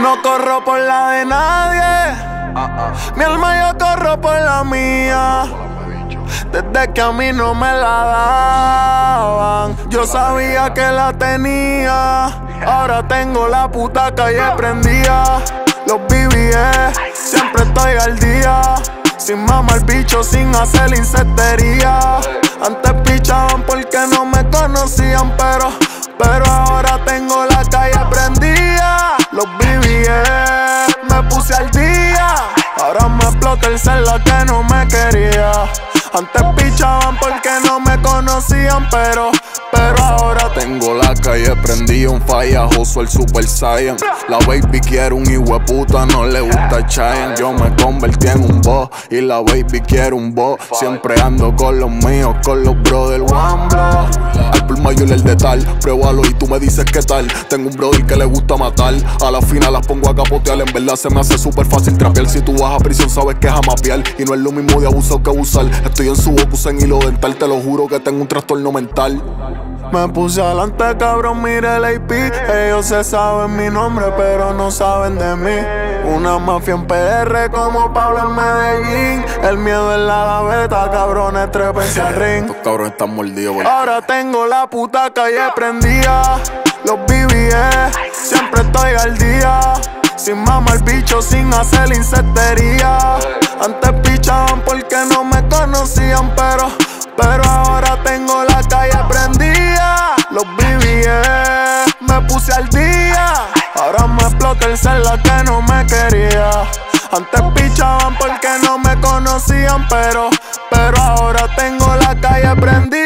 no corro por la de nadie. Mi alma yo corro por la mía. Desde que a mí no me la daban, yo sabía que la tenía. Ahora tengo la puta calle prendida. Los BBE, siempre estoy al día. Sin mamar bicho, sin hacer insectería. Antes pichaban porque no me conocían, pero, Me explota el celular que no me quería. Antes pichaban porque no me conocían, pero, pero ahora tengo la calle prendida, un fallajoso el Super Saiyan. La baby quiere un puta, no le gusta Chayan. Yo me convertí en un boss y la baby quiere un boss. Siempre ando con los míos, con los bro del Wambra. El pruébalo y tú me dices qué tal. Tengo un brother que le gusta matar, a la final las pongo a capotear. En verdad se me hace súper fácil trapear. Si tú vas a prisión, sabes que es a. Y no es lo mismo de abusar que abusar. Estoy en su en hilo dental, te lo juro que tengo un trastorno mental. Me puse adelante, cabrón, mire el IP. Ellos se saben mi nombre, pero no saben de mí. Una mafia en PR como Pablo en Medellín. El miedo en la gaveta, cabrones, trepense al ring. Estos cabrones están mordidos, Ahora tengo la puta calle prendida. Los BBE, siempre estoy al día. Sin mamar bicho, sin hacer insectería. Antes pichaban porque no me conocían, pero, pero ahora tengo la me explota el celular que no me quería. Antes pichaban porque no me conocían, pero, pero ahora tengo la calle prendida.